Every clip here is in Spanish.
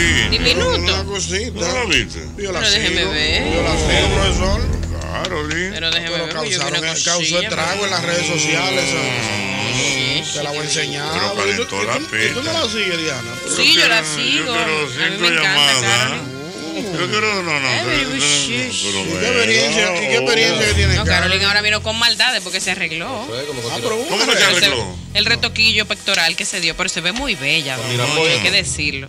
chiquito. Diminuto. Una cosita. ¿No lo viste? Yo la Pero déjeme sigo. ver. Yo la sigo, profesor. Carolyn. Pero déjeme Pero ver, porque yo causaron, causó cosilla, estrago en las redes sociales. Sí, Te la voy a enseñar. Pero ¿Y tú- calentó la tú- ¿Y tú no pista. la sigues, Diana? Sí, yo la sigo. Yo quiero A mí cinco me encanta, llamadas. Carolyn. Yo quiero, no, no. Ay, pero- baby, shush. pero ¿Y bueno. qué experiencia, qué experiencia que tiene No, Carolyn? ahora vino con maldades porque se arregló. Ah, pero ¿Cómo que se arregló? El retoquillo pectoral que se dio, pero se ve muy bella, Moncho, hay que decirlo.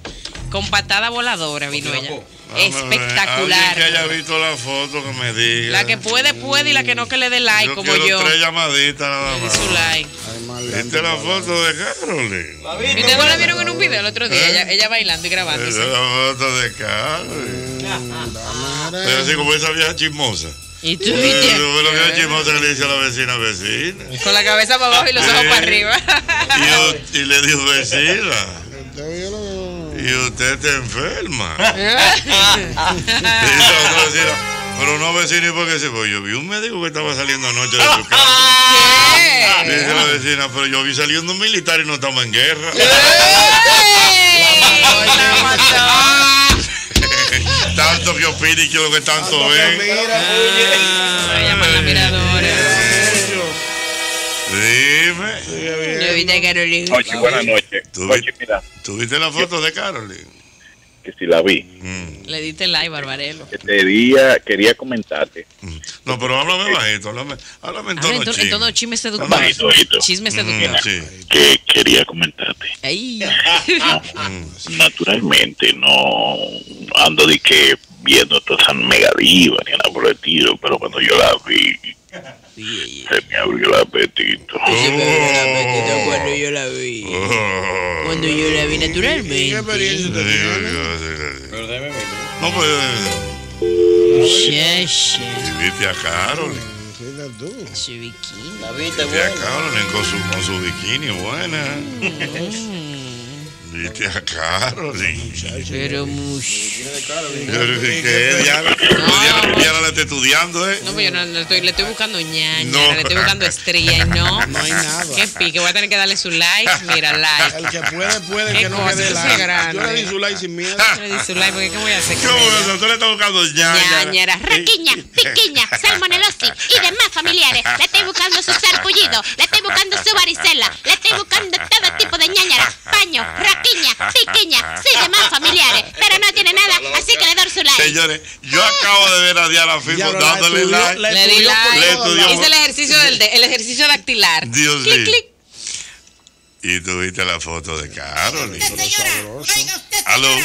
Con patada voladora vino ella. Ver. Alguien Espectacular. que haya visto la foto que me diga. La que puede, puede y la que no que le dé like yo como yo. tres llamaditas nada más. su like. Ay, mal ¿Viste la foto de Carolyn? ¿Y ustedes no la vieron en un video el otro día? Ella, ella bailando y Esa grabándose. es la foto de Carolyn. Pero así como esa vieja chismosa. Y tú Yo viste. veo la vieja chismosa que le dice a la vecina, vecina. Con la cabeza para abajo y los ojos para arriba. Y, yo- y le dijo, vecina, ¿Usted vio lo- y usted está enferma. Le dice a la otra vecina, pero no vecina, ¿y por qué se fue? Yo vi un médico que estaba saliendo anoche de su casa. Le dice la vecina, pero yo vi saliendo un militar y no estamos en guerra. tanto que opina y que lo que tanto ve. Ah, viste a Carolina. Oye, buenas noches. Vi- mira, ¿tuviste la foto de Carolyn? que si la vi. Mm, Le diste like, Barbarelo. Este día quería comentarte. mm. No, pero háblame bajito, háblame, háblame en Ah, tono en, to- en tono chisme seductor. Bajito, bajito. Chisme Mm, seductor. sí. Que quería comentarte. Ay. Naturalmente, no ando de que viendo toda esa mega diva ni nada por el estilo, pero cuando yo la vi, se me abrió el apetito. Cuando yo la vi. Oh. Cuando yo la vi ¿Y qué naturalmente. experiencia Sí, usted sí, tiene? sí, sí. No, pues, Ya, ya. y viste a tú. Su bikini. Viste a Carolyn con su, con su bikini buena. Viste a Carolyn. Pero mucho. Yo dije que Diana, Diana, Diana la está estudiando, ¿eh? No, pues yo no, no estoy, le estoy buscando ñaña, No. le estoy buscando estrella no. No hay nada. Qué pique, voy a tener que darle su like. Mira, like. El que puede, puede, el que no quede eso like. Yo le di su like sin miedo. Le di su like porque ¿qué voy a hacer ¿Cómo eso? Tú le estás buscando ñaña. Ñañera. Raquiña, piquiña, salmonelosis y demás familiares. Le estoy buscando su sarpullido, le estoy buscando su varicela, le estoy buscando todo tipo de ñañara, paño, raquiña, sí, demás familiares. Pero no tiene nada, así que le doy su like. Señores, yo acabo de ver a Diana la dándole like. la Le di like. Hice el ejercicio del de- el ejercicio dactilar. Dios mío. clic. Y tuviste la foto de Carolyn. Aló.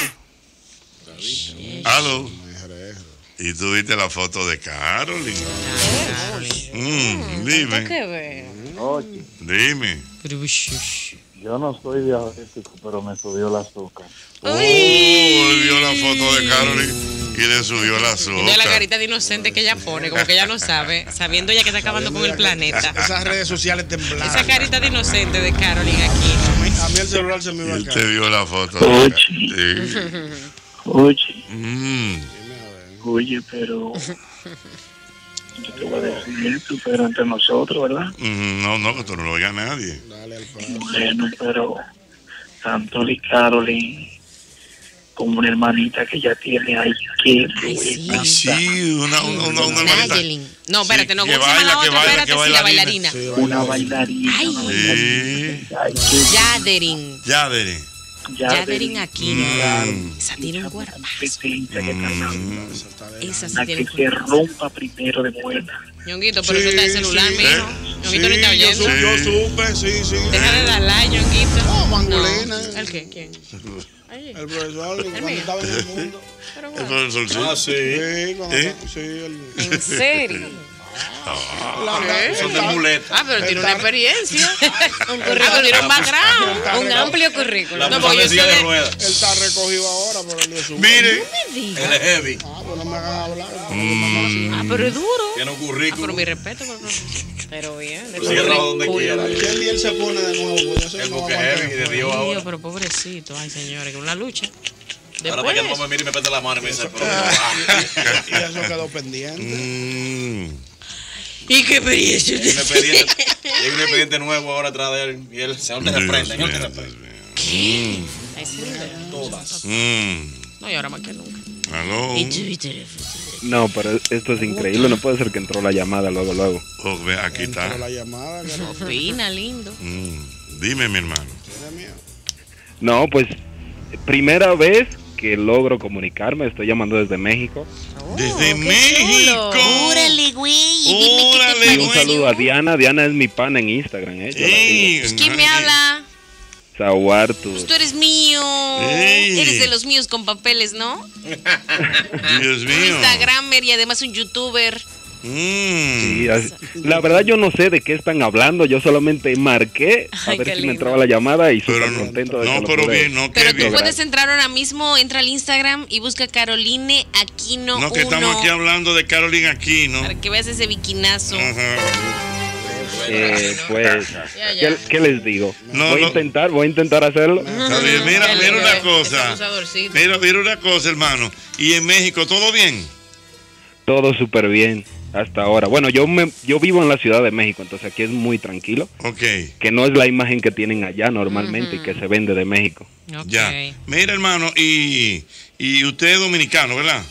Aló. Y tuviste la foto de Carolyn. Mm, dime, ¿Qué ve? Oye, dime. Yo no soy diabético, pero me subió el azúcar. Oh, él vio la foto de Carolyn y le subió la Entonces la azúcar. carita de inocente que ella pone, como que ella no sabe, sabiendo ya que está acabando con el planeta. Esas redes sociales temblaron. Esa carita de inocente de Carolyn aquí. A mí, a mí el celular se me Y iba a él te caer. vio la foto de Oye. Sí. Oye, Mm, oye, pero yo te voy a decir pero entre nosotros, ¿verdad? mm, no, no, que tú no lo oigas a nadie. Dale al. Bueno, pero tanto Lee Carolyn como una hermanita que ya tiene ahí que Ay, sí. Ay, sí, una, una, una, una hermanita. No, espérate, no, que ¿cómo se llama baila, la que baila, Espérate, que sí, la bailarina. Sí, una baila. bailarina. Ay. una bailarina. Yaderin. Yaderin aquí. Mm. Esa tiene un cuerpo. dando. Esa sí La tiene que un se rompa primero de buena. Ñonguito, pero eso está en el celular, sí. mijo. ¿Eh? Ñonguito no está oyendo. yo supe, sí, sí. Deja de dar like, Ñonguito. No, Mangolina. ¿El qué? ¿Quién? El profesor cuando mío. estaba en el mundo. pero El bueno. profesor, sí. Ah, sí, cuando ¿Eh? estaba- sí, el, ¿En serio? la- ¿Qué? el- el- Ah, pero tiene una experiencia. un currículum, tiene un background. Un amplio currículum. No, porque yo soy de... Él está recogido ahora, pero él es un. Mire, Él es heavy. Ah, pues no me hagan hablar. Ah, pero es duro. Tiene un Ah, pero currículum. mi respeto. Pero, pero bien. de Cierra currículum. donde quiera. ¿Quién día él se pone de nuevo? No buque aguanta heavy de después. Río Ay, ahora. Dios, pero pobrecito. Ay, señores, que una lucha. Ahora para que no Después. me mire y me pete la mano y me dice, pero Y eso quedó pendiente. ¿Y qué experiencia hay un expediente, hay un expediente nuevo ahora atrás de él y él se te reprende, te nivel. Todas. Mm. No, y ahora más que nunca. Aló. No, pero esto es increíble. No puede ser que entró la llamada luego, luego. Oh, ve, aquí está. Entró la llamada. Opina, lindo. Mm. Dime, mi hermano. No, pues primera vez que logro comunicarme. Estoy llamando desde México. Desde México. Órale, güey. Órale, Y un saludo a Diana. Diana es mi pana en Instagram. ¿eh? Ey, Pues, ¿Quién me habla? Sahuartu. Pues tú eres mío. Ey. Eres de los míos con papeles, ¿no? Dios Un mío. Instagramer y además un youtuber. Mm. Sí, la verdad yo no sé de qué están hablando, yo solamente marqué a Ay, ver si me entraba la llamada y Pero súper no, contento de que no, lo pero pude- bien, no, Pero tú bien. puedes entrar ahora mismo, entra al Instagram y busca Caroline Aquino No, que estamos aquí hablando de Carolina aquí, ¿no? para que veas ese biquinazo. Ajá. Eh, pues, Ya, ya. ¿qué, qué les digo? No, voy a intentar, voy a intentar hacerlo. Mira, mira lindo, una cosa. Mira, mira una cosa, hermano. ¿Y en México todo bien? Todo súper bien hasta ahora. Bueno, yo me, yo vivo en la Ciudad de México, entonces aquí es muy tranquilo, Ok, que no es la imagen que tienen allá normalmente y que se vende de México. Ya. Mira, hermano, y, y usted es dominicano, ¿verdad?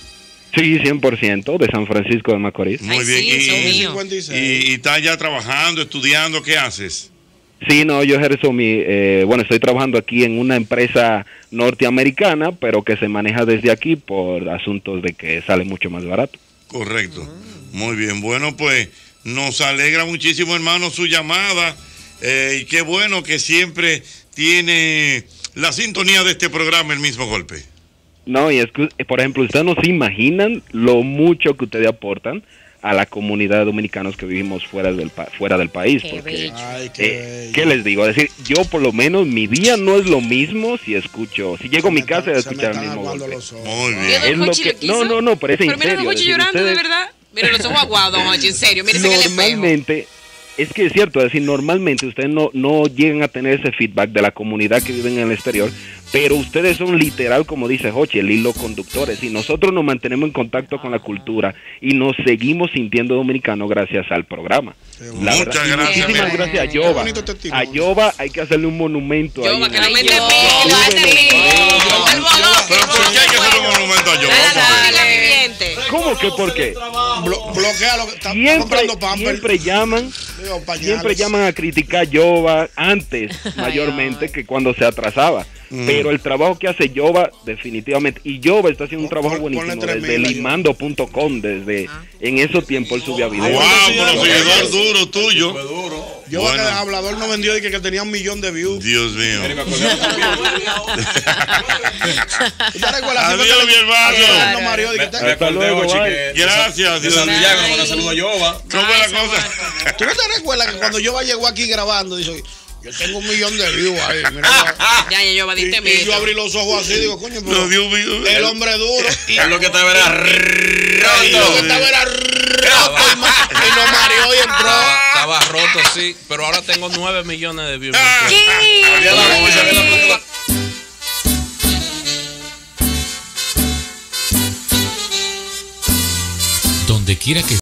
Sí, 100%, de San Francisco de Macorís. Muy Ay, bien. sí, y, míos. 56. y, y está ya trabajando, estudiando, ¿qué haces? Sí, no, yo ejerzo mi, eh, bueno, estoy trabajando aquí en una empresa norteamericana, pero que se maneja desde aquí por asuntos de que sale mucho más barato. Correcto. Muy bien. Bueno, pues nos alegra muchísimo, hermano, su llamada. eh, y qué bueno que siempre tiene la sintonía de este programa el mismo golpe. No, y es que, por ejemplo, ustedes no se imaginan lo mucho que ustedes aportan a la comunidad de dominicanos que vivimos fuera del, pa- fuera del país. Qué porque, bello. Ay, qué eh, bello. ¿qué les digo? Es decir, yo por lo menos mi día no es lo mismo si escucho, si llego a mi casa y escuchar el mismo golpe. no, no, no, pero es en Pero Don serio, decir, llorando, de verdad. Mira los ojos aguados, Hochi, en serio. Mírese normalmente es que es cierto, es decir, normalmente ustedes no, no llegan a tener ese feedback de la comunidad que viven en el exterior, pero ustedes son literal, como dice Hochi, el hilo conductores y nosotros nos mantenemos en contacto con la cultura y nos seguimos sintiendo dominicanos gracias al programa. La Muchas verdad, gracias, Muchísimas gracias a Yoba. testimonio. A Yoba hay que hacerle un monumento ahí Yoba, en que no mete Ay, pico, viviente. ¿Cómo que por qué? Blo- bloquea lo que está, Siempre, comprando siempre llaman. Siempre llaman a criticar Yoba antes, mayormente, ay. que cuando se atrasaba. Pero el trabajo que hace Yoba, definitivamente, y Yoba está haciendo un trabajo pon- buenísimo tremenda, desde limando.com, desde en esos tiempos él subía Wow, videos. pero seguidor duro Fue tuyo. duro. Yo Bueno. que el hablador no vendió y que, que tenía un millón de views. Dios mío. Fue Adiós, mi hermano. Luego, Gracias, de saludo a Yoba. ¿Cómo es la cosa? ¿Tú no te recuerdas que cuando yo llegó aquí grabando, dice, yo tengo un millón de views ahí, mira, Ya, ya, yo, y, diste y yo abrí los ojos así, digo, coño, pero No, el hombre duro. Y, Es lo que te verá y lo que estaba era roto y, ma- y lo mareó y entró. Estaba roto, sí, pero ahora tengo 9 millones de views. Ah. Donde quiera que